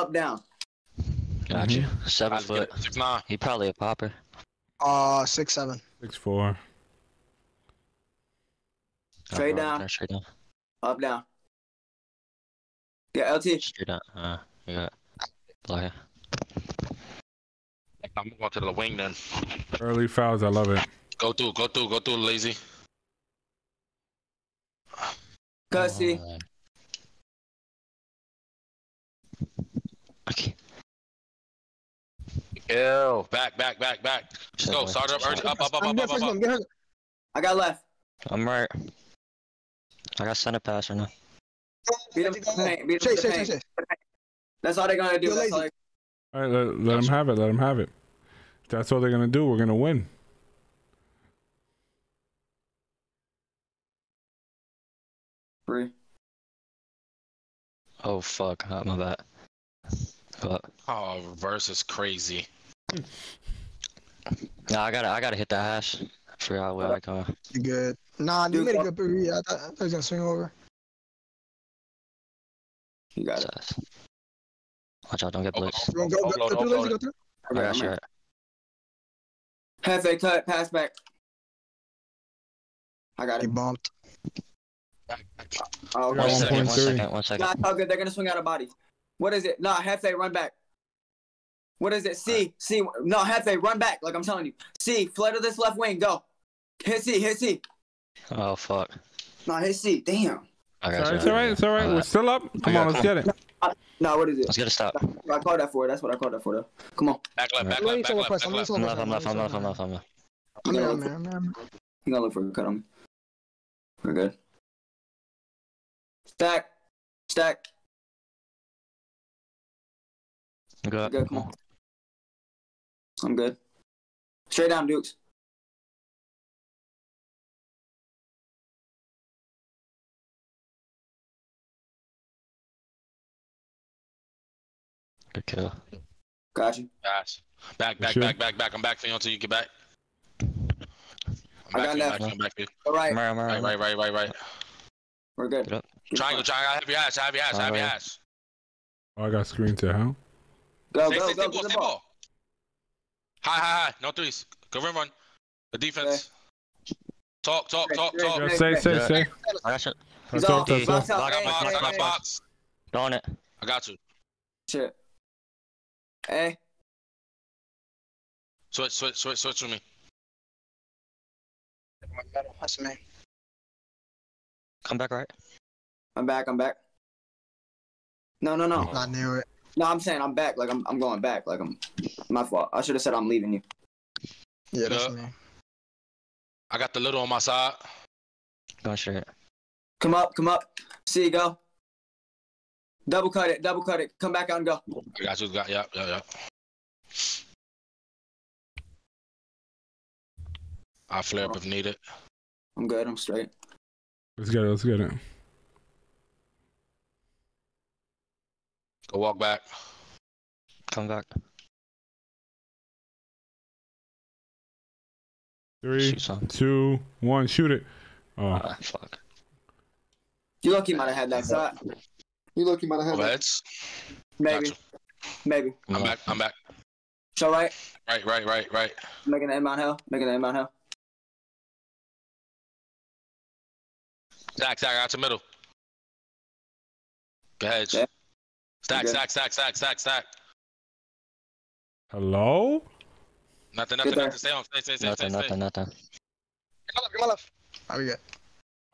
up, down. Got you. Seven Guys, get foot. it. Six nine. He probably a popper. Uh, six seven. Six four. Straight down. yeah, Straight down. Up, down. Yeah, LT. Straight down. Uh, you got. Black. I'm going to the wing then. Early fouls. I love it. Go through, go through, go through, lazy. Cut C. Uh, Okay. Ew. Back, back, back, back. Shit, Go. boy. Start up, urgent. Up, up, up, I'm up, up, up, up. I got left. I'm right. I got center pass right now. Beat him to the paint. Beat him to Chase, the chase, chase, paint. chase. That's all they're gonna do. That's all All right, let, let them have it. Let them have it. That's all they're gonna do. We're gonna win. Free. Oh fuck. Uh, my bad. But Oh, reverse is crazy. Nah, I gotta I gotta hit that hash. I forgot where I go. You good? Nah, you Dude, made a good three. I thought, I thought he was gonna swing over. You got it. Watch out, don't get Oh, blitzed. Oh, oh, go, go, go, Offload, go through, offload lazy, it. go through. I got you. right. Half a cut. Pass back. I got He it. bumped. Oh, Yeah, One okay. second, one 1.3. second, one second. Nah, it's all good. They're gonna swing out of body. What is it? No, half a run back. What is it? C, C. No, half a run back. Like I'm telling you. C, flood to this left wing. Go. Hit C. Hit C. Oh fuck. No, hit C. Damn. I It's got all right. you. It's all right. It's all right. We're still up. Come on, let's get it. No, what is it? Let's get a stop. I called that for. It. That's what I called that for, though. Come on. Back left, back I'm left, back left, I'm left. I'm left, I'm left, I'm left, I'm left, I'm left. I'm gonna look for a cut on me? We're good. Stack. Stack. Good. Good. Come on. I'm good. Straight down, Dukes. Good kill. Got you. Pass. Back, back, Sure. back, back, back. I'm back for you until you get back. I'm I got for you, that. back I'm back for you. All right. I'm right, I'm right, Right, right, right. right, right, right. We're good. Get up. Triangle, triangle. I have your ass, I have your ass, I have your ass. Oh, I got screen to huh? Go, Stay, go, stay, go. stay, Get ball, the stay ball. ball. High, high, high. No threes. Go run, run. The defense. Talk, talk, talk, Great, talk. great, Yeah, say, say, say. I got you. He's That's all. off. That's all. Box out. Box, Hey, box, hey, Box, box, box, hey. box. Throwing it. I got you. Shit. Hey. Switch, switch, switch, switch with me. That's me. Come back right. I'm back. I'm back. No, no, no. I knew it. No, I'm saying I'm back. Like I'm, I'm going back. Like I'm. My fault. I should have said I'm leaving you. Yeah, that's me. I got the little on my side. Going straight. Come up. Come up. See you go. Double cut it. Double cut it. Come back out and go. I got you. Got, yeah, yeah, yeah. I flare up if needed. I'm good. I'm straight. Let's get it. Let's get it. Go walk back. Come back. Three, Shoot two, one. Shoot it. Oh, Ah, fuck. You lucky might have had that shot. You lucky might have had that. Overheads. Maybe. Got Maybe. I'm back. I'm back. So right. Right, right, right, right. Making the inbound hell. Making the inbound hell. Stack, stack, out to middle. Go ahead. Yeah. Stack, stack, stack, stack, stack, stack. hello. Nothing, nothing, there. nothing. Stay on. Stay, stay, stay, Nothing, stay, stay. nothing, nothing. Get my left, get my left. How we good?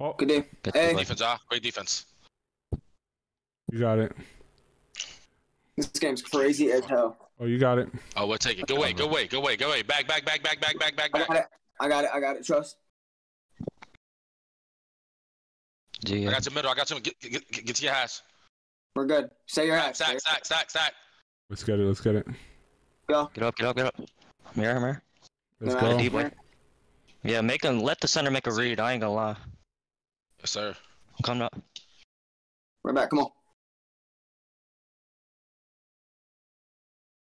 Oh, Good day. Good Hey. Defense, ah. Great defense. you got it. This game's crazy as hell. Oh, you got it. Oh, we'll take it. Go away, go away, go away, go away. Back, back, back, back, back, back, back, I back. got it. I got it. I got it. Trust. G. I got your middle. I got you. Get, get, get, get to your hash. We're good. Say your Stack, ass. stack, stack, stack, stack. Let's get it. Let's get it. Go. Get up, get up, get up. Mirror, mirror. Let's No, go. D boy. Yeah, make him let the center make a read. I ain't gonna lie. Yes, sir. I'm coming up. We're back. Come on.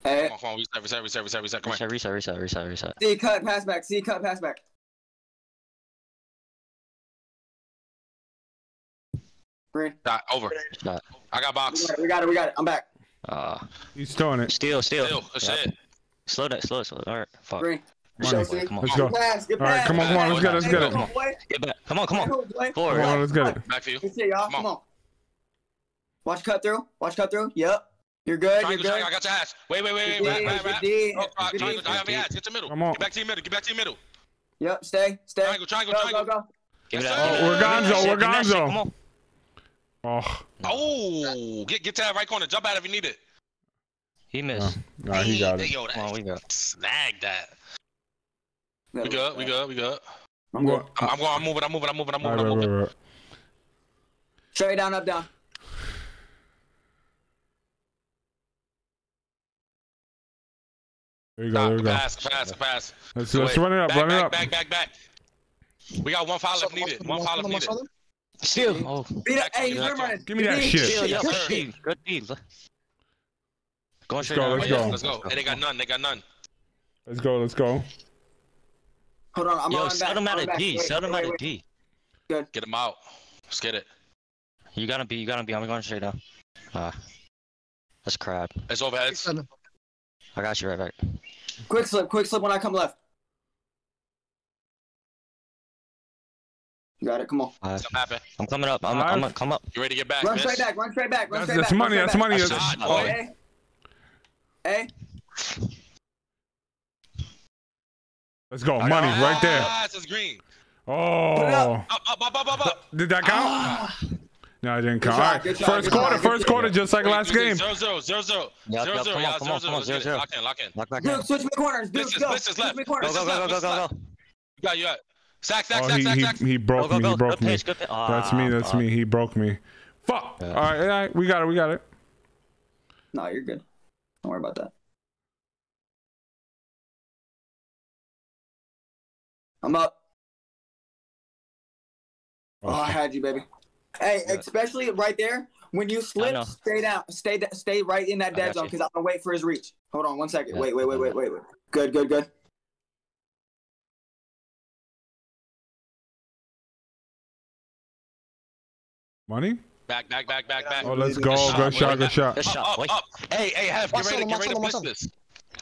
Hey, Come on, come on. Reset, reset, reset, reset, reset. Come on. Reset, reset, reset, reset, reset. C cut pass back. C cut pass back. Green. Dot, over. Shot. I got We box. got it. We got it. We got it. I'm back. Uh, He's throwing it. steal, steal. Still, good Yep. shit. Slow that, slow it, slow it. All right, fuck. Green. Money. Show, see? Come on. Let's go. Good All right, come on, come on, let's get it, let's get it. Come on. Get back. Come on, come on. Come on, Forward. Come on, let's get it. Back for you. Good shit, y'all. Come on. Come on. Watch cut through. Watch cut through. Yep. You're good. You're good. triangle, I got your ass. Wait, wait, wait, Good wait, D, wait, good wait. D, Oh, uh, good triangle, D. I have your ass. Get to middle. Come on. Get back to your middle. Get back to your middle. Yep. Stay. Stay. Triangle, triangle, Go, triangle. go, go. Give me Yes, that. sir. Oh, we're Gonzo, Give me we're that shit, Gonzo. Come on. Oh, Oh, get get to that right corner. Jump out if you need it. He missed. nah, he got it. Yo, Come on, that, we got. snag that. We good. We good. We good. I'm going. I'm, I'm going. I'm moving. I'm moving. I'm moving. I'm moving. right, I'm right, moving. right, right. Straight down, up, down. There you go, there you go. Pass, pass, pass. Let's, let's run it up, back, run it up. Back, back, back. We got one foul if needed. One foul if needed. Steal. Oh, Beat. Hey, he's Back rim. Give me that D. shit. steal. Yeah, good sir. D. Good D. Going straight go, let's go. let's go. Hey, they got none. They got none. Let's go, let's go. Hold on. I'm Yo, rolling sell back. them out of. D. Wait, Sell them out of wait. D. Get them out. Let's get it. You gotta be. You gotta be. I'm going straight down. Ah, that's crab. It's overhead. I got you right back. Quick slip. Quick slip when I come left. Got it. Come on. Five. Something happened. I'm coming up. I'm. Five. I'm gonna come up. You ready to get back? Run miss? straight back. Run straight back. Run That's, straight that's back. money, run that's straight money. That's That's, shot, Hey. Hey. let's go, I money, got- right there. Ah, it's green. Put it Oh, up. Up, up, up, up, up, up. did that count? Ah. No, it didn't Good count. shot, All right, first good quarter, shot, first quarter, just like last game. Zero, zero, zero, zero. Yep, Zero, yep, zero, come yeah, on, come on, come on, Let's zero, get it. zero. Lock in, lock in. Lock back in. Duke, switch me corners. Duke, This is- go. this is Switch left. me corners. Go, go, go, go, go, go. You got you. got- Sack, sack, Oh, sack, he, sack, he, sack. he Go, broke go, me, go. he broke Good me. pace, good pace. That's me, that's fuck. me. He broke me. Fuck. Yeah. All right, all right, we got it, we got it. No, you're good. Don't worry about that. I'm up. Oh, oh I had you, baby. Hey, Yeah. especially right there when you slip, stay down, stay, stay right in that dead zone because I'm gonna wait for his reach. Hold on, one second. Yeah, Wait, wait, wait, wait, wait, wait. Good, good, good. Money? Back, back, back, back, back. Oh, let's go. shot, Good boy. shot, good shot. Good Up, shot, up, boy. up. Hey, hey, have get ready, get ready to miss this.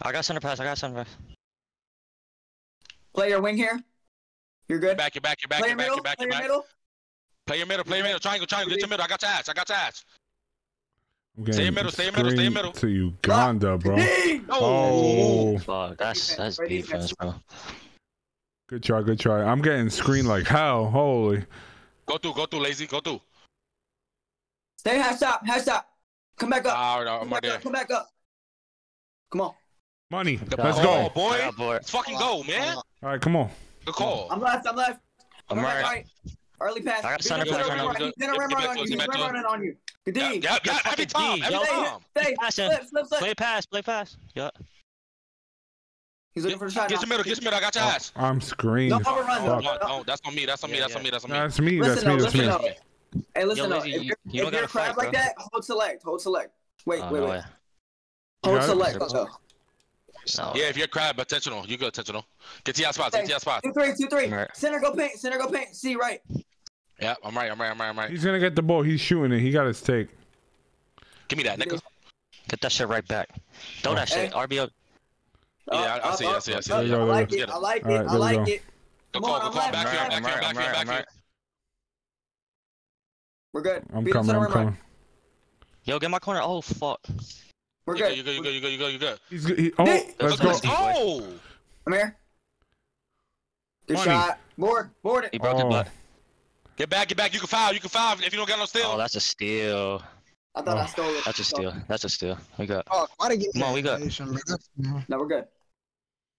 I got center pass. I got center pass. Play your wing here. You're good. Back, you back, you back, Play you your back, middle. you back, Play you your back. middle. Play your middle, play your middle. Triangle, triangle. Get your middle. I got your ass. I got your ass. I'm Stay in getting middle, stay in middle, stay in screened middle. To Uganda, bro. Oh, Fuck, that's that's defense, defense. bro. good try, good try. I'm getting screened like hell. Holy. Go through, go through, lazy. Go through. Stay half stop. Half stop. Come back up. All right, Come I'm back up. Come back up. Come on. Money. The Let's ball, go. I boy. got board. Let's fucking go, man. All right, come on. Good call. I'm left. I'm left. I'm Come back right. Early pass. I got He's center gonna pass rim right run. now. He's gonna Get- rim get run on to you. us, He's get back rim to us. running on you. Good Yep, D. yep, yep. Every time, every time. Stay. Passing. Slip, slip, slip. Play pass. Play pass. Yeah. He's looking for the shot. Get now. your middle, get your middle. I got your oh, ass. I'm screened. Don't overrun No, though. no, no, that's on me. That's on me. Yeah, That's on me. That's on me. That's me. That's Listen me. That's me. Listen though. Hey, listen Yo, though. Lizzie, If you- you're, you if you're crab fight, like bro. that, hold select. Hold select. Wait, Oh, wait, no wait. way. Hold got select. Is it- No. Yeah, if you're crab, attentional. You good, attentional. Get to your spots. Get to your spots. Two, three, two, three. Right. Center go paint. Center go paint. See right. Yeah, I'm right. I'm right. I'm right. I'm right. He's gonna get the ball. He's shooting it. He got his take. Give me that, nigga. Get that shit right back. Throw that oh. shit. Hey. RBO. Yeah, I- I see, up, I see, I see. up. There I like it. I like it. I like it. Come on, go I'm Back I'm here, right, back I'm here, back I'm here, back I'm here. Right. We're good. I'm Beat coming. I'm rim run. coming. Yo, get my corner. Oh fuck. We're You good. good, you go. you go. you go. you go. you go. He's, he, oh, Hey. let's Let's go. let's go. Oh. Come here. Good Money. shot. Board. Board it. He it. broke his Oh. butt. Get back, get back. You can foul. You can foul if you don't get no steal. Oh, that's a steal. I thought I Oh, stole it. That's a steal. That's a steal. We got. Oh, why they get Come on, we got- No, we're good.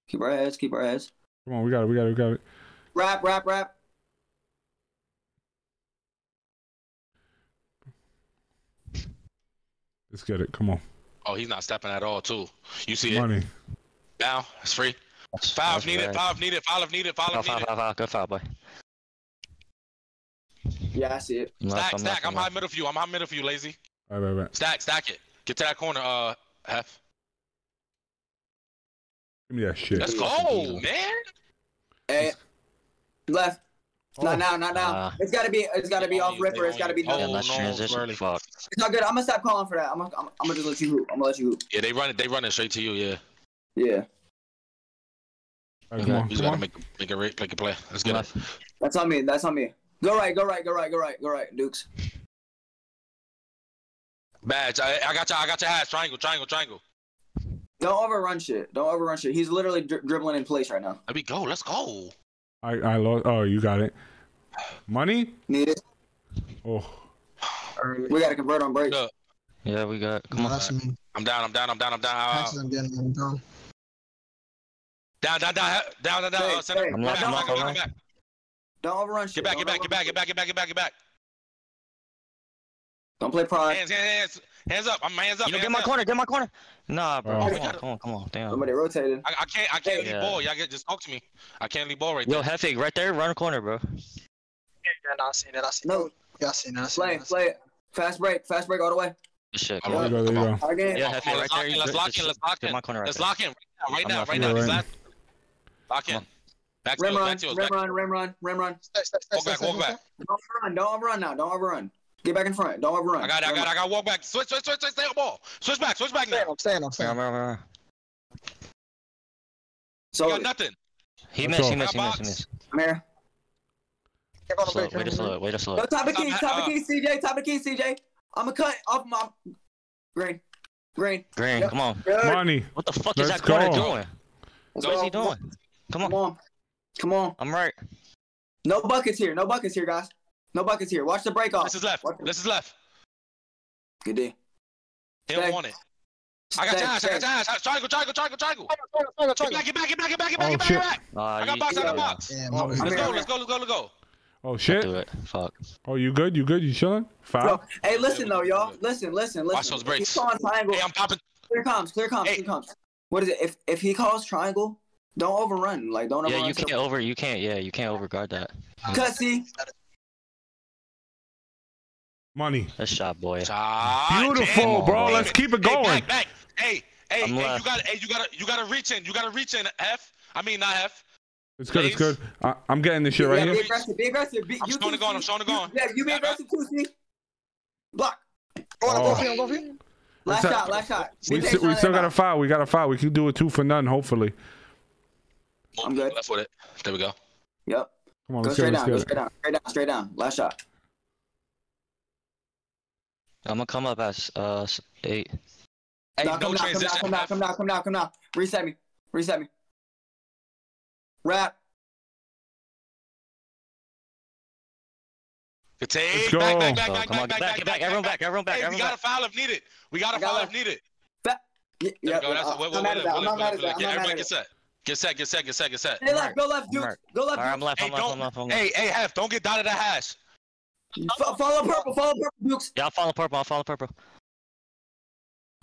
Keep our heads. Keep our heads. Come on, we got it. We got it. We got it. Wrap, wrap, wrap. Let's get it. Come on. Oh, he's not stepping at all, too. You see it Money. now? It's free. Five Foul that's if needed. red. Foul if needed. five if needed. Foul Foul, needed. foul, foul. Good foul, boy. Yeah, I see it. I'm left, Stack, I'm stack. I'm I'm high left. middle for you. I'm high middle for you, lazy. All right, right, right. Stack, stack it. Get to that corner, uh, Hef. Give me that shit. Let's go, man. Hey. Left. Not now, not now. Uh, it's gotta be. It's gotta be off on ripper. It's gotta be. Yeah, No, let's no, transition. early. Fuck. it's not good. I'm gonna stop calling for that. I'm gonna. I'm, I'm gonna just let you hoop. I'm gonna let you hoop. Yeah, they run it. They run it straight to you. Yeah, Yeah, Alright, come on, we just come gotta on. make make a rate, make a play. Let's get it. That's on me. That's on me. Go right. Go right. Go right. Go right. Go right. Dukes. Badge. I, I got you. I got your ass. Triangle. Triangle. Triangle. Don't overrun shit. Don't overrun shit. He's literally dri- dribbling in place right now. Let me go. Let's go. I I lost. Oh, you got it. Money? Need it. Oh, We gotta convert on break. Yeah. Yeah, we got. Come No, on. that's me. I'm down. I'm down. I'm down. I'm down. Uh, I'm getting them down. down. Down. Down. Down. Down. Down. Hey, Uh, center. hey, I'm Back, left, back, back, back, back. Don't overrun shit. Get back. Get back. Get back. Get back. Get back. Get back. Get back. Don't play pride. Hands. Hands. Hands. Hands up. I'm hands up. You know, hands get my up. corner. Get my corner. Nah, bro. Oh. Come on. Come on. Come on. Damn. Somebody rotated. I, I can't. I can't leave ball. Y'all get just talk to me. I can't leave ball right Yo, there. Hefig, right there. Run a corner, bro. Yeah, no, I seen it. I seen No. it. Yeah, I seen it. I seen Play. it. I Play it. Fast break. Fast break all the way. Shit. Come Yeah, there on. you go, there you Come go. on. Again. yeah Come on, Hefig, right let's lock in, let's lock in, let's lock in. my corner right Let's lock in right now. I'm Right now. finna Right now. run. Lock in. on. Back to Rim run. Back to yours. Rim run. Rim run. Rim run. Walk back, walk back. Don't overrun. Don't overrun now. Don't overrun. Get back in front. Don't overrun. I got it. I got it. I got to walk back. Switch, switch, switch, switch. Stay on ball. Switch back. Switch back now. I'm staying, I'm Run, staying. run, run, run. So You got nothing. He missed. He missed. He missed. He missed. I'm here. Keep on the Slow. break, Way to keep slow the it. Way to slow Go it. top of Stop keys. that, Top of uh, keys. CJ. Top of keys. CJ. I'm gonna cut off my green. Green. Green, Yep. come on. Good. money. What the fuck is Let's that corner doing? Let's What is go. he doing? Come on. Come on. on. Come on. I'm right. No buckets here. No buckets here, guys. No buckets here. Watch the break off. This is left. Watch- This is left. Good day. He don't want it. I got Stay, your ass. I got stay. your ass. Triangle, triangle, triangle, triangle. Triangle, triangle, Get back, get back, get back, get back, get back, Oh, get back, shit. get back. Uh, I got box, I got box. Damn, Let's go, let's go, let's go, let's go. Oh shit. do it. Fuck. Oh, you good? You good? You chilling? Bro, Foul. hey, listen though, y'all. Listen, listen, listen. Watch those breaks. He's calling triangle. Hey, I'm popping. Clear comms. Clear comms. Hey. Clear comms. What is it? If if he calls triangle, don't overrun. Like don't Yeah, overrun. you can't over. You can't. Yeah, you can't overguard that. Cut see. Money. That's shot, boy. Shot, Beautiful, jam. bro. Hey, Let's keep it Hey, going. back, back. Hey, hey, hey, you got, hey, you got, to you got to reach in. You got to reach in. F. I mean, not F. It's good. It's good. I, I'm getting this shit yeah, right be here. aggressive. Be aggressive. Be, I'm you showing too, it going, I'm showing it You- going. Yeah, you be Back, back. aggressive too. See. Block. Go on, Oh. go for you, go for you. Last that- shot. Last shot. We, CJ st- we still got a foul. We got a foul. We can do a two for none. Hopefully. I'm good. Left with it. There we go. Yep. Come on. Go Let's straight down. Go straight down. Straight down. Straight down. Last shot. I'm gonna come up as uh eight. Hey, No, no come down. Come down. Come down. Come down. Come down. Come down. Reset me. Reset me. Wrap. Good take. Let's Back, back, go. back, So, back, come on, back, get back, get back, everyone back, everyone back, Hey, we got a foul if needed. We got a I got foul left. if needed. Yeah, There we go. That's uh, it. Wait, I'm not mad at that. I'm not mad at that. Get everybody get set. Get set, get set, get set, get set. Hey, left. Go left, Duke. Go left. All right, I'm left. I'm left. I'm left. I'm left. Hey, hey, Hef, don't get dotted the hash. Follow purple. Follow purple, Dukes. Yeah, I'll follow purple. I'll follow purple.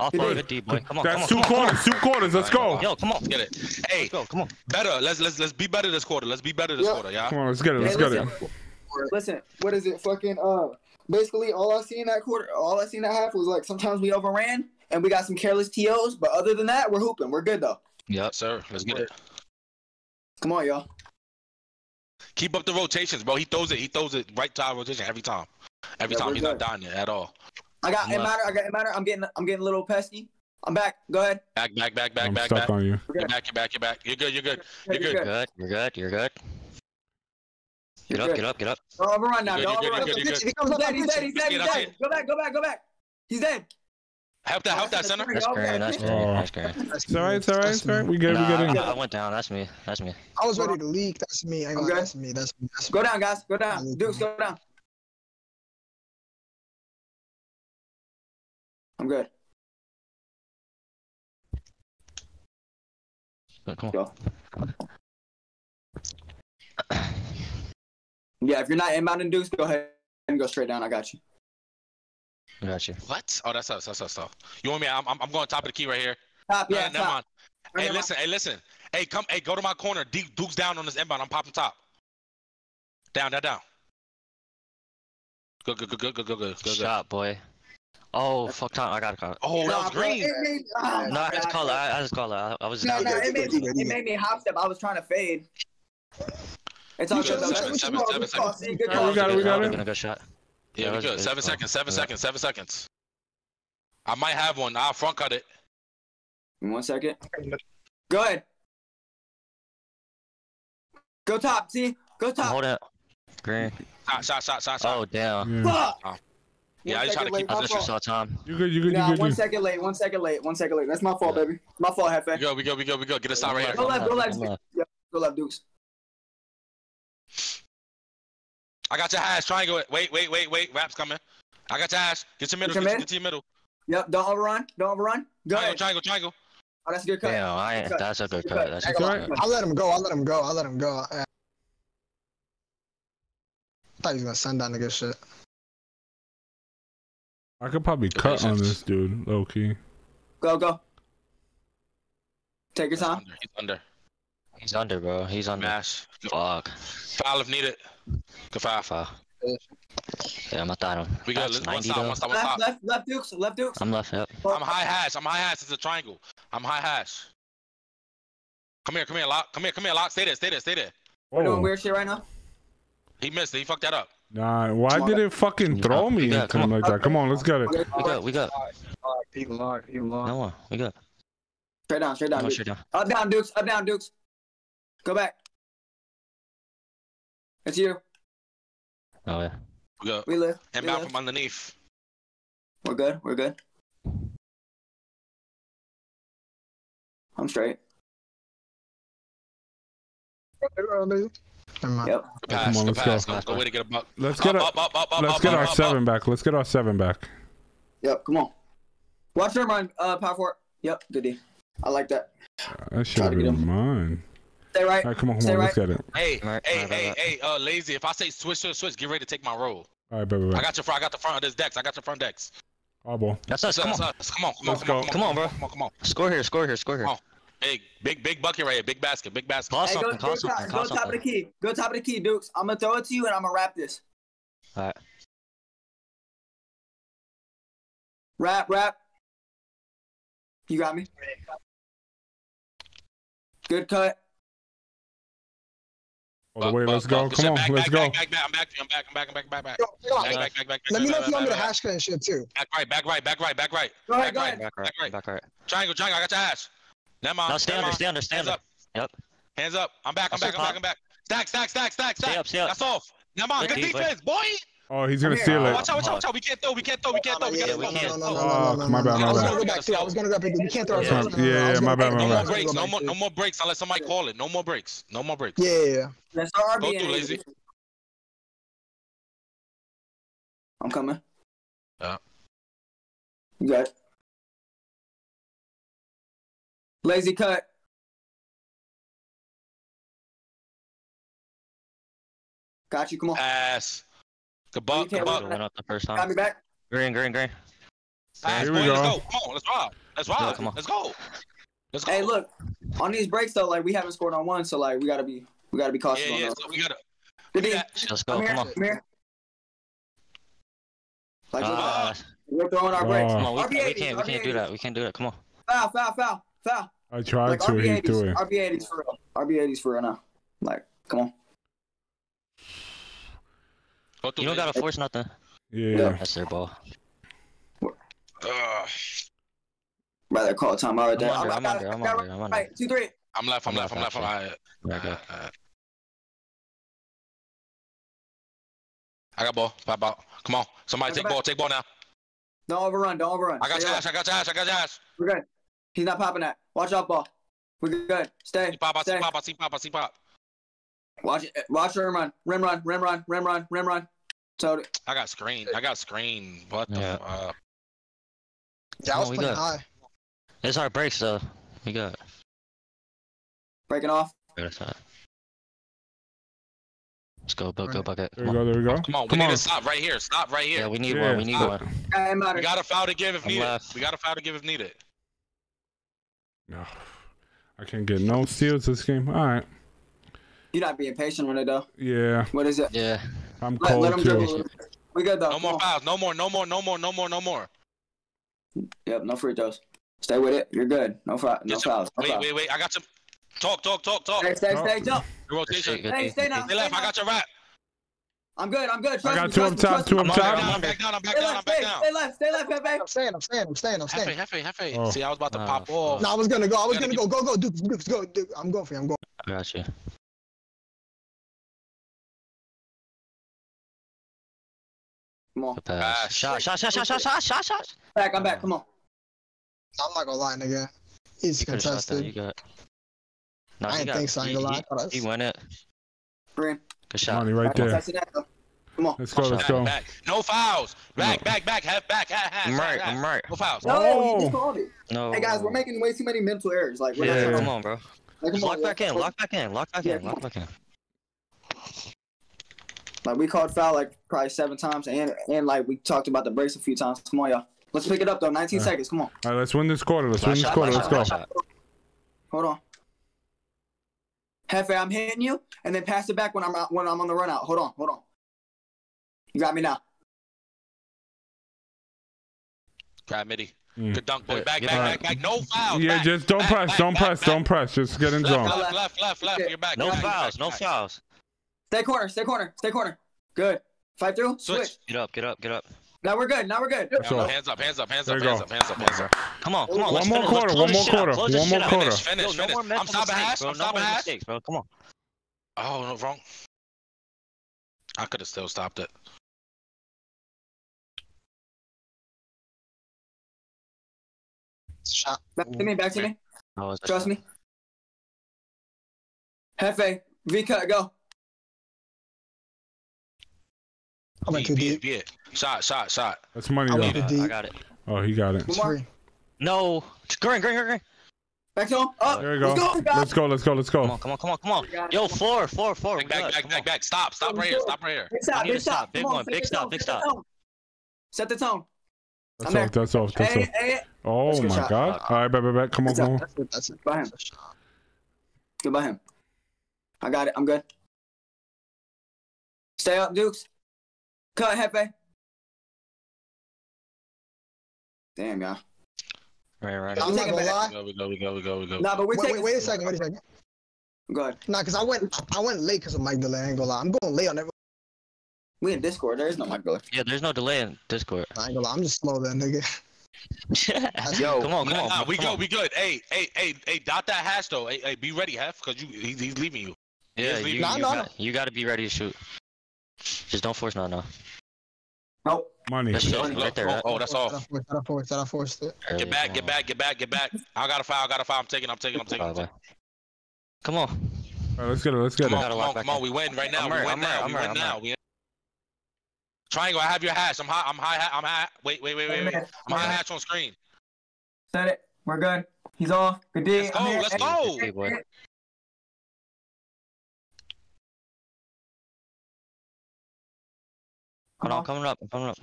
I'll Good. follow the D boy. Come on, come That's on, two come on, on. quarters. Two quarters. Let's go. Yo, come on. Let's get it. Hey, Let's go. Come on. better. Let's let's let's be better this quarter. Let's be better this Yeah. quarter, yeah. Come on. Let's get it. Let's Hey, get it. listen. Listen, what is it? Fucking uh, basically all I seen that quarter, all I seen that half was like sometimes we overran and we got some careless tos, but other than that, we're hooping. We're good though. Yeah, Sir, let's get it. Come on, y'all. Keep up the rotations, bro. He throws it. He throws it right to our rotation every time. Every Yeah, time. we're He's not dying there at all. I got it matter. I got it matter. I'm getting. I'm getting a little pesky. I'm back. Go ahead. Back, back, back, back, I'm back, stuck back. on you. You're back, you're back, you're back. You're good, you're good. You're You're You're good. good. You're good. You're good. Get You're up. good. Get up. Get up. Don't overrun now. You're Don't overrun. good, you're good, If he comes He's up, dead. He's dead. He's dead. He's dead. Go back. Go back. Go back. He's dead. Help that, help that center. That's green. That's green. Oh. That's green. It's all right. It's all right. It's all right. We good. We Nah, get I. I went down. That's me. That's me. I was ready to leak. That's me. I ain't gonna Okay. That's me. That's me. That's me. Go down, guys. Go down. Dukes, go down. I'm good. Oh, come on. Go. Yeah, if you're not in Mountain Dukes, go ahead and go straight down. I got you. I got you. What? Oh, that's us. That's us. Stuff. You want me? I'm, I'm, I'm going top of the key right here. Top, Nah, yeah, never top. mind. Hey, never listen. Hey, listen. Hey, come. Hey, go to my corner. D- Duke's down on this inbound. I'm popping top. Down, down, down. Go. Go. Go. Go. Go. Go. Go. good. Shot, boy. Oh, fuck time. I got to call it. Oh, that was bro, green. it made- oh No, my I just God, call it. I I just call it. I, I was No, no, it made me, it made me hop step. I was trying to fade. It's all You good just- though. just- That's just- good just- call, just- good call. Yeah, we got it, we got it. Been a good shot. Yeah, Yeah, we it good. Seven seconds. Seven seconds. Seven seconds. I might have one. I'll front cut it. One second. Go ahead. Go top. See, go top. Hold up. Green. Shot, shot, shot, shot, shot. Oh damn. Yeah. Fuck. Oh. Yeah, I just try to keep I my just fault. saw time. You good? You good? You Nah, good? one You. second late. One second late. One second late. That's my fault, baby. My fault, We go, we go, we go, we go. Get a stop right Go here. Go left. One left. Yep. Go left, Dukes. I got your hash. Triangle it. Wait, wait, wait, wait. Rap's coming. I got your hash. Get your middle. Get Get, your get to your middle. Yep. Don't overrun. Don't overrun. Go Triangle, ahead. triangle, triangle. Oh, that's a good cut. Damn, I ain't, Good cut. that's a good Good cut. cut. That's a good cut. I'll let him go. I'll let him go. I'll let him go. I thought he was gonna send that nigga shit. I could probably cut on this dude, low key. Go, go. Take your time. He's under. He's under, bro. He's under. Mash. Fuck. Foul if needed. Good foul. Foul. Yeah, I'm not that one. We got That's one 90 stop, though. one stop, one Left, stop. left, left Dukes. Left Dukes. I'm left. Yep. I'm high hash. I'm high hash. It's a triangle. I'm high hash. Come here, come here, lock. Come here, come here, lock. Stay there, stay there, stay there. We're doing Oh, weird shit right now. He missed it. He fucked that up. Nah. Why did it fucking throw me Yeah, into him like that? Come on, let's get it. We got. We got. He locked. He locked. No one. We got. Straight down, straight down. No Dukes. shit down. Up, down, Dukes. Up, down, Dukes. Go back. It's you. Oh yeah. We go. We live. We Inbound live. from underneath. We're good. We're good. I'm straight. Never mind. Yep. Good pass. on, let's pass. go. Go, go way to get a buck. Let's get up, our up, up, up, up, let's up, get up, our up, seven up. back. Let's get our seven back. Yep. Come on. Watch them run. Uh, power forward. Yep. Good D. I like that. That should Try have been him. mine. Stay right. All right, come on, come Stay on, let's get it. Hey, Right, hey, right, hey, right. hey, uh, lazy. If I say switch, switch, switch, get ready to take my role. All right, baby, I got your front. I got the front of this decks. I got your front decks. All ball. That's us. That's Come us, on. Come on, come on, Let's come on, go. Come on, bro. Come on, come on. Score here. Score here. Score here. Come on. Big, big, big bucket right here. Big basket. Big basket. Call Hey, go, something. go, Call top, something. go Call top of the key. Go top of the key, Dukes. I'm gonna throw it to you and I'm gonna wrap this. Alright. Wrap, wrap. You got me. Good cut. All the way, let's go. Come on, let's back, go. Back, back, back, I'm back, I'm back, I'm back, I'm back, back, back. Yo, yo, Back, back, back, back, Let me know if you want me to hash cut and shit too. Back right, back right, back right, back right. Go ahead, Back go right. ahead. Back right. Back right. Triangle, triangle. I got your hash. Never mind. No, stay never under. mind. Stay under. Stay Hands under. up. Yep. Hands up. I'm back, I'm back, I'm back, I'm back. Stack, stack, stack, stack, Stay stack. up. Stay up. That's off. Never mind. Good Good deep, defense, boy. Oh, he's gonna steal it. Watch out, watch out, watch out. We can't throw, we can't throw, we can't throw. We Yeah, gotta we can't. No, no, no, Fuck, no, no, my bad, no. my I was gonna go back too. I was gonna go back. We can't throw. Yeah. ourselves. No, no, no, Yeah, I was my bad, my No more bad. I was gonna breaks. No more, too. no more breaks unless somebody call it. No more breaks. No more breaks. Yeah, yeah, yeah. Let's start Go through, lazy. I'm coming. Yeah. You got it. Lazy cut. Got you. Come on. Pass. Good buck, good buck. Went up the first Got me back. Green. Green. Green. Pass, Here boy. we go. Let's go. Come on, let's rob. Let's rob. come on. Let's go. Let's go. Hey, look. On these breaks though, like we haven't scored on one, so like we gotta be we gotta be cautious Yeah, yeah. those. So we gotta. Good D. Yeah. Let's go. Come here. Come on. Come here. Like look, Uh, we're throwing our breaks. come on. We, RB we can't. We can't do that. We can't do that. Come on. Foul, foul, foul, foul. I tried Like to. He RB threw 80s, it. RB 80s for real. RB 80s for real now. Like, come on. You don't lazy. gotta force nothing. Yeah. That's their ball. Ugh. Rather call time out right I'm there. under. I I'm got under. it. I'm I got it. under. I'm under. Right, two, three. I'm left. I'm I'm left. I'm left, left. I'm actually. left. Yeah, go. Alright, alright. I got ball. Pop out. Come on. Somebody take ball. Take ball now. Don't overrun. Don't overrun. I got Stay Josh. up. I got Josh. I got Josh. We're good. He's not popping that. Watch out, ball. We're good. Stay. See pop. I see Stay. pop. I see pop. I see pop. Watch it. Watch rim run. Rim run. Rim run. Rim run. Rim run. So I got screen. I got screen. What the Yeah. fuck? Yeah, I was Oh, we playing got- high. It's our breaks though. We got. breaking off. Good side. Let's go. Go. Go. Bucket. There we go. There we go. Come on. We Come need on. to stop right here. Stop right here. Yeah, we need Yeah. one. We need Ah. one. It matter. We got a foul to give if I'm needed. left. We got a foul to give if needed. No. I can't get no steals this game. All right. You're not being patient with it though. Yeah. What is it? Yeah. I'm Let, let cold him too. We good though. No more fouls. No more. No more. No more. No more. No more. Yep. No free throws. Stay with it. You're good. No foul. No fouls. No Wait, fouls. wait, wait. I got some. Talk, talk, talk, talk. Stay, stay, Oh. stay. Jump. Good rotation. Good Hey, stay good now. D. Stay left. I got your rap. I'm good. I'm good. Trust I got me, two trust up me, top, two me. up top. I'm back down. I'm back down. I'm left. back Stay, down. stay left. Stay left, Pepe. I'm staying. I'm staying. I'm staying. I'm staying. Hefe, Hefe. Oh. See, I was about to Oh, pop off. No, I was gonna go. I was Gotta gonna go. Go, go, Duke. Duke, go. Duke, Duke, go. Duke. I'm going for you. I'm going. I got you. Come on. Good. Ah, Shot, shot, shot, shot, shot, shot, shot, shot. Back. I'm back. Come on. I'm not gonna lie, nigga. He's You could have shot that. You got. No, I didn't got. think so. I He, ain't gonna lie. he, I he that's- won it. Green. Good shot. Money right there. That's it, though. Come on. Let's go. Let's Back, go. back. No fouls. Back, back, back. Half, back, half, half. I'm right. half. I'm right. No fouls. No, Oh. he just called it. No. Hey guys, we're making way too many mental errors. Like, we're Yeah, not come on, bro. Like, come Just on, lock back like, in. Lock back in. Lock back Yeah, in. Lock back in. Like we called foul like probably seven times, and and like we talked about the breaks a few times. Come on, y'all. Let's pick it up though. 19 Yeah. seconds. Come on. All right, let's win this quarter. Let's win this shot, quarter. Let's shot, go. shot. Hold on. Hefe, I'm hitting you, and then pass it back when I'm out, when I'm on the run out. Hold on, hold on. You got me now. Grab midi. Mm. Good dunk, boy. Back, back, back. back, back. No fouls. Yeah, Back, just don't back, press. back, Don't back, press. back. Don't press. Just get in Left, zone. left, left, left, left. You're back. No back, fouls. back, No back. fouls. Stay corner, stay corner, stay corner. Good. Fight through. Switch. Switch. Get up. Get up. Get up. Now we're good. Now we're good. Let's go. Hands up, hands up, hands There up, hands up, hands up, hands up. Come on. Come on. One more quarter, one more this shit out. quarter, one more quarter. Finish, finish, no more I'm mental stopping hash. mistakes, bro. I'm No stopping more hash. mistakes, bro. Come on. Oh, no, wrong. I could have still stopped it. Shot. Back to me. Back to me. That was a Trust shot. me. Hefe, V cut, go. I went too Be it, deep. be it. Shot, shot, shot. That's money I though. went Uh, deep. I got it. Oh, he got it. One It's more. free. No. Green, green, green, green. Back to him. Up. There you go. Let's go. Let's go. Let's go. Let's Come on, come on, come on, come on. Yo, four, four, four. Back, we back, good. back, back, back. Stop, stop right here. Stop right here. Big stop, need big stop. stop. Big one, big stop, big stop. Set the tone. That's I'm there. off. That's off. That's Hey, off. hey, Oh That's my shot. God. All right, back, back, back. Come on, come on. That's it. That's it. By him. Goodbye him. I got it. I'm good. Stay up, Dukes. Cut, Hefe. Damn, y'all. Right, right. I'm not taking gonna lie. We go, we go, we go, we go, we go. Nah, but we're Wait, taking. wait, wait a second. Wait a second. Go ahead. Nah, cause I went, I went late cause of mic delay. I ain't gonna lie. I'm going late on every. We in Discord. There is no mic delay. Yeah, there's no delay in Discord. I ain't gonna lie. I'm just slow then, nigga. Yo, come on, come Nah, on. nah, we come good, on. we good. Hey, hey, hey, hey, dot that hash though. Hey, hey, be ready, Hef, because you he's, he's leaving you. Yeah, Just leave you, it. Nah, you, nah, got, you gotta be ready to shoot. Just don't force no, no. Nope. Money. That's Look, it, look, right oh, oh, that's That I off. forced. That I forced. That I forced it. Get back, get back, get back, get back. I got a foul, I got a foul. I'm taking, I'm taking, I'm taking, I'm taking. Bye, bye. Come on. All right, let's get it. Let's get Come it. on, come on, come on. We win right now. I'm We right, win I'm now. right, We I'm win now. I'm We Triangle, I have your hash. I'm high, I'm high, I'm high. Wait, wait, wait, wait, wait. I'm high hash on screen. Set it. We're good. He's off. Good D. Let's go, let's Hey, go. Come Hold on, on. coming up, I'm coming up.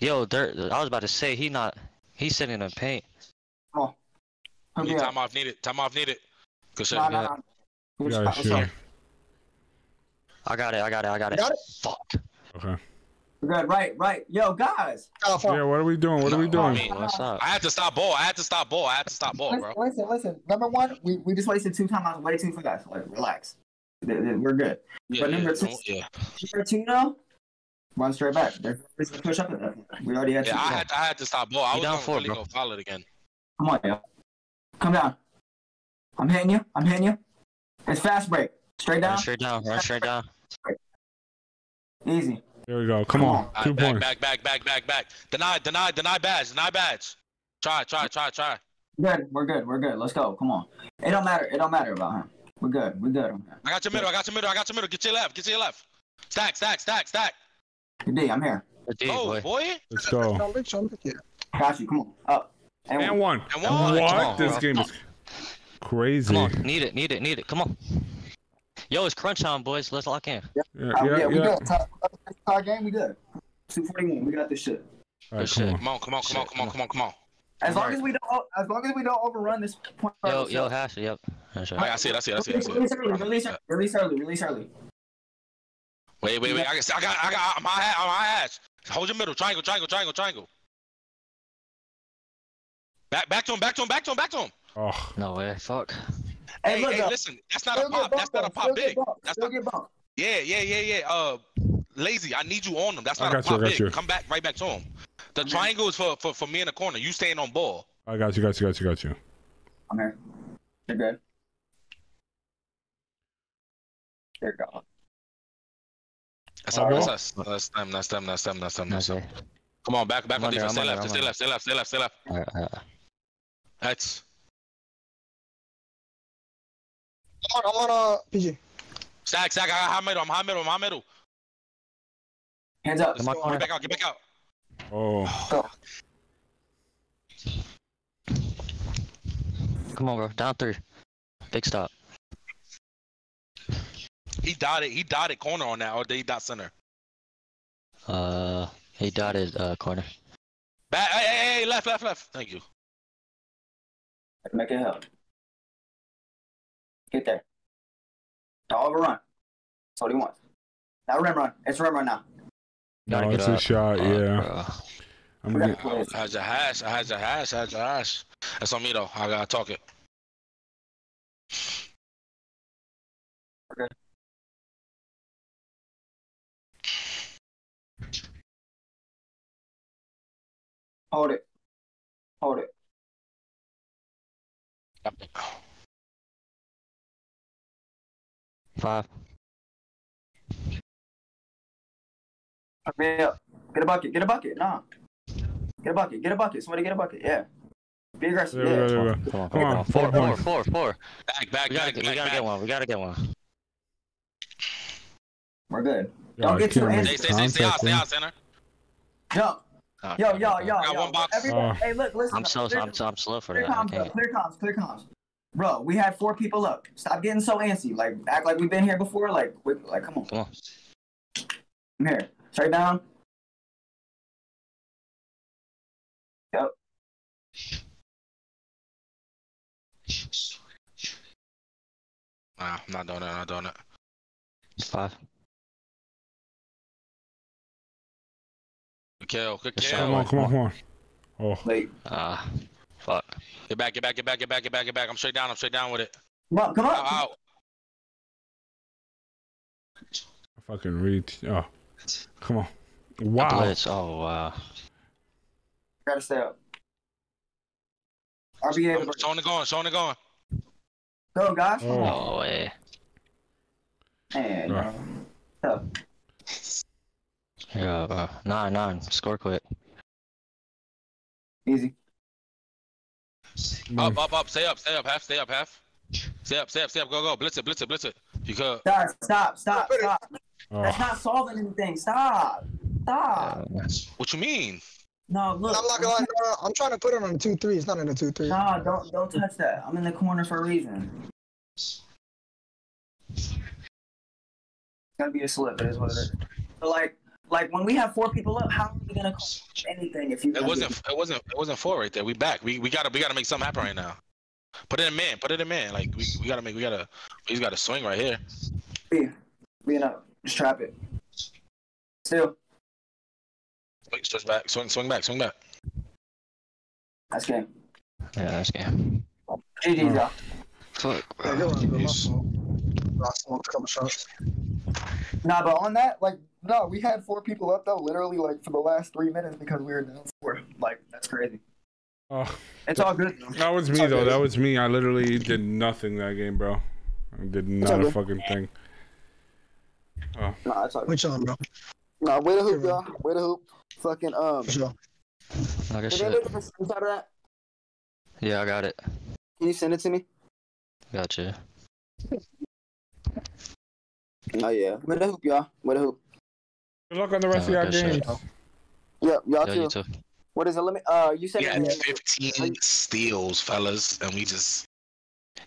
Yo, there. I was about to say he not. He's sitting in the paint. Hook me Need up. time off needed. Time off needed. Good shit. Nah, yeah. nah, nah. You Good gotta shot, shoot. let's go. I got it. I got it. I got it. Got it? Fuck. Okay. We're good. Right, right. Yo, guys. Got a foul. Yeah, what are we doing? What are we No, I doing? mean- What's up? I had to stop ball. I had to stop ball. I had to stop ball, Listen, bro. listen, listen. Number one, we, we just wasted two timeouts way too fast. Like, relax. Th- th- We're good. Yeah, But yeah, number don't- two- yeah. Number two now, run straight back. There's no reason to push up at that. We already had two. Yeah, I had, I had to stop ball. I You was down gonna for really bro. go foul it again. Come on, yo. Come down. I'm hitting you. I'm hitting you. It's fast break. Straight Run down. straight down. Run straight down. Easy. There we go. Come Come on. on. All Two right, back, points. back, back, back, back, back. Deny, deny, deny badge, deny badge. Try, try, try, try. Good. We're good. We're good. Let's go. Come on. It don't matter. It don't matter about him. We're good. We're good. I got your middle, I got your middle, I got your middle. Get to your left, get to your left. Stack, stack, stack, stack. Good D. I'm here. Good D, Go, boy. boy. Let's go. Show me, show Got you. Come on. Up. And, And one. And one. What? On, this bro. game is crazy. Come on. Need it. Need it. Need it. Come on. Yo, it's crunch time, boys. Let's lock in. Yeah, Uh, yeah, yeah, we yeah. good. Tie, tie game. We good. 241. We got this shit. All right, come shit. on. Come on, come on, come on, come on, come on, come on. As long Right. as we don't, as long as we don't overrun this point. Yo, yo, hash. Yep. That's All right, I see it, I see it, I see it, I see Release early. Release, release early. Release early. Wait, wait, wait. I got, I got, I got, I'm high, hat, I'm high hash. Hold your middle. Triangle, triangle, triangle, triangle. Back, back to him, back to him, back to him, back to him. Oh, No way. Fuck. Hey, Hey, hey, listen, that's not still a pop. That's not a pop big. That's still not. get bumped. Yeah, yeah, yeah, yeah. Uh, lazy. I need you on them. That's I not a got you, I pop got big. you. Come back, right back to him. The triangle is for, for for me in the corner. You staying on ball. I got you, got you, got you, got you. I'm here. You're good. There you go. That's All right. That's us. That's them. That's them. That's them. That's them. That's them. Come on, back, back I'm on under, defense. Stay left. Stay left. Stay left. Stay left. Stay left. Stay left. Alright, alright. That's. I'm on, I'm on uh, PG. Stack, stack. I got high middle. I'm high middle. I'm high middle. Hands up. Let's Come on, go. Get back out. Get back out. Oh, Come on, bro. Down three. Big stop. He dotted. He dotted corner on that, or did he dot center? Uh, he dotted uh corner. Back. Hey, hey, hey, left, left, left. Thank you. Make it help. Get there. Don't overrun. That's what he wants. Now rim run. It's rim run now. Gotta no, get it's a shot. Fuck, Yeah, bro. I'm gonna got plays. I had your hash. I had your hash. I had your hash. That's on me though. I gotta talk it. Okay. Hold it. Hold it. Five. Pick me up. Get a bucket. Get a bucket. Nah. Get a bucket. Get a bucket. Somebody get a bucket. Yeah. Be aggressive. There we Yeah. go, there we go. Come on, Come come on, on. four Four, four, points. four, four. Back, back, We gotta, back, get, back, we gotta back. get one. We gotta get one. We're good. Yo, Don't get too can't antsy. make Stay, stay, stay, stay out, stay out, center. Yo. Ah, Yo, fuck, yo, yo, Got yo. one box. Everybody, Oh. hey, look, listen. I'm so I'm, so- I'm slow for Clear that. I comms, bro. can't. Clear comms. Clear comms. Bro, we had four people up. Stop getting so antsy. Like, act like we've been here before. Like, we, like, come on. Come on. I'm here. Straight down. Yep. Nah, I'm not doing it. I'm not doing it. Five. Good kill. Good Yes, kill. sir. Come on, come on, come on. Oh, Late. Ah, fuck. Get back, get back, get back, get back, get back, get back. I'm straight down. I'm straight down with it. Come on, come Out, on. out. I fucking read. Oh, come on. Wow. Blitz. Oh wow. Gotta stay up. RBA to I'm break. showing it going. Showing it going. Go, guys. Oh. No way. Man. Tough. Yeah, bro. Nine, nine. Score quick. Easy. Up, up, up. Stay up, stay up. Half, stay up, half. Stay up, stay up, stay up. Go, go. Blitz it, blitz it, blitz it. You could. Stop, stop, stop, stop. That's Oh, not solving anything. Stop. Stop. What you mean? No, look. I'm not gonna lie, no, no, I'm trying to put it on a two three. It's not in a two three. Nah, don't don't touch that. I'm in the corner for a reason. It's gonna be a slip. It is what it is. But like, like when we have four people up, how are we gonna call anything if you? It wasn't. It wasn't. It wasn't four right there. We back. We we gotta we gotta make something happen right now. Put it in man. Put it in man. Like we, we gotta make. We gotta. He's got to swing right here. be being up. Just trap it. Still, Wait, switch back. Swing. Swing back. Swing back. that's game. yeah, that's game. GG's, y'all. Fuck, Yeah, bro. good one, bro. My fault. I smoked a couple shots. Nah, but on that, like, no, we had four people up though, literally like for the last three minutes because we were down four. Like, that's crazy. oh, It's all good. that was me though. That was me. I literally did nothing that game, bro. I did not a fucking thing. Nah, it's all good. Which on, bro? Nah, way to hoop, y'all. Way to hoop. Fucking um. Sure. Like shit. the screenshot of that? Yeah, I got it. Can you send it to me? Gotcha. Oh yeah. Way to hoop, y'all. Way to hoop. Good luck on the rest Yeah, of your good shit. games. Yep, y'all Yeah, too. you too. What is the limit? Uh, you said We had was- 15 steals, fellas, and we just.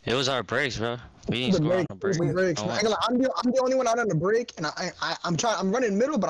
It was our breaks, bro. We ain't The score on break, the break. breaks. No man. I one. ain't gonna lie, I'm the I'm the only one out on the break, and I I I'm trying. I'm running middle, but